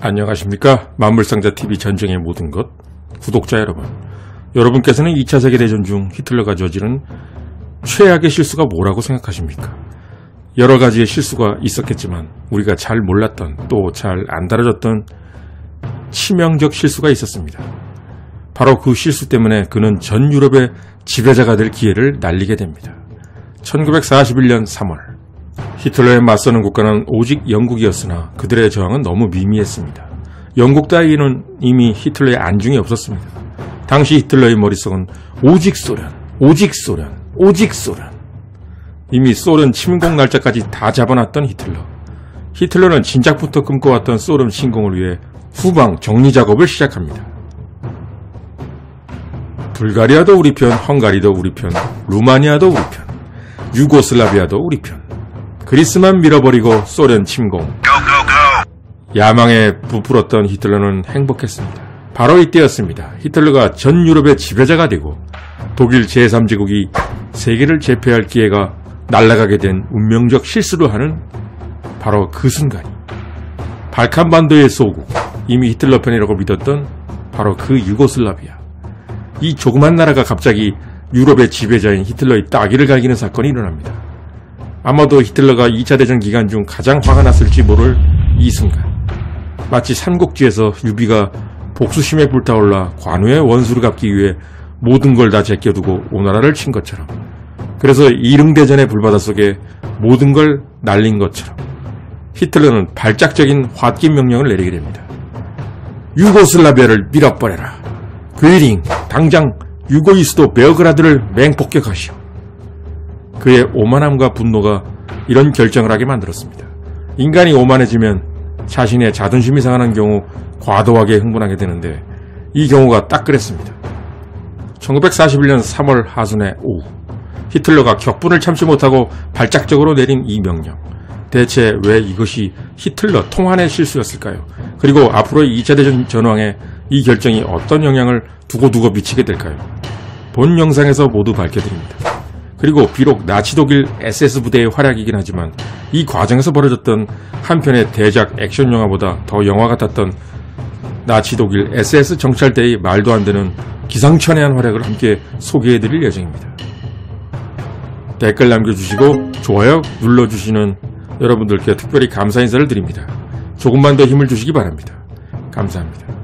안녕하십니까 만물상자TV 전쟁의 모든 것 구독자 여러분 여러분께서는 2차 세계대전 중 히틀러가 저지른 최악의 실수가 뭐라고 생각하십니까? 여러 가지의 실수가 있었겠지만 우리가 잘 몰랐던 또 잘안 다뤄졌던 치명적 실수가 있었습니다. 바로 그 실수 때문에 그는 전 유럽의 지배자가 될 기회를 날리게 됩니다. 1941년 3월 히틀러에 맞서는 국가는 오직 영국이었으나 그들의 저항은 너무 미미했습니다. 영국 따위는 이미 히틀러의 안중이 없었습니다. 당시 히틀러의 머릿속은 오직 소련, 오직 소련, 오직 소련. 이미 소련 침공 날짜까지 다 잡아놨던 히틀러. 히틀러는 진작부터 꿈꿔왔던 소련 침공을 위해 후방 정리 작업을 시작합니다. 불가리아도 우리 편, 헝가리도 우리 편, 루마니아도 우리 편, 유고슬라비아도 우리 편. 그리스만 밀어버리고 소련 침공. 야망에 부풀었던 히틀러는 행복했습니다. 바로 이때였습니다. 히틀러가 전 유럽의 지배자가 되고 독일 제3제국이 세계를 제패할 기회가 날아가게 된 운명적 실수를 하는 바로 그 순간이 발칸반도의 소국, 이미 히틀러 편이라고 믿었던 바로 그 유고슬라비아. 이 조그만 나라가 갑자기 유럽의 지배자인 히틀러의 따기를 갈기는 사건이 일어납니다. 아마도 히틀러가 2차 대전 기간 중 가장 화가 났을지 모를 이 순간 마치 삼국지에서 유비가 복수심에 불타올라 관우의 원수를 갚기 위해 모든 걸 다 제껴두고 오나라를 친 것처럼 그래서 이릉대전의 불바다 속에 모든 걸 날린 것처럼 히틀러는 발작적인 화긴 명령을 내리게 됩니다. 유고슬라비아를 밀어버려라. 괴링 당장 유고이스도 베어그라드를 맹폭격하시오. 그의 오만함과 분노가 이런 결정을 하게 만들었습니다. 인간이 오만해지면 자신의 자존심이 상하는 경우 과도하게 흥분하게 되는데 이 경우가 딱 그랬습니다. 1941년 3월 하순의 오후 히틀러가 격분을 참지 못하고 발작적으로 내린 이 명령. 대체 왜 이것이 히틀러 통한의 실수였을까요? 그리고 앞으로 2차 대전 전황에 이 결정이 어떤 영향을 두고두고 미치게 될까요? 본 영상에서 모두 밝혀드립니다. 그리고 비록 나치 독일 SS 부대의 활약이긴 하지만 이 과정에서 벌어졌던 한편의 대작 액션 영화보다 더 영화 같았던 나치 독일 SS 정찰대의 말도 안 되는 기상천외한 활약을 함께 소개해드릴 예정입니다. 댓글 남겨주시고 좋아요 눌러주시는 여러분들께 특별히 감사 인사를 드립니다. 조금만 더 힘을 주시기 바랍니다. 감사합니다.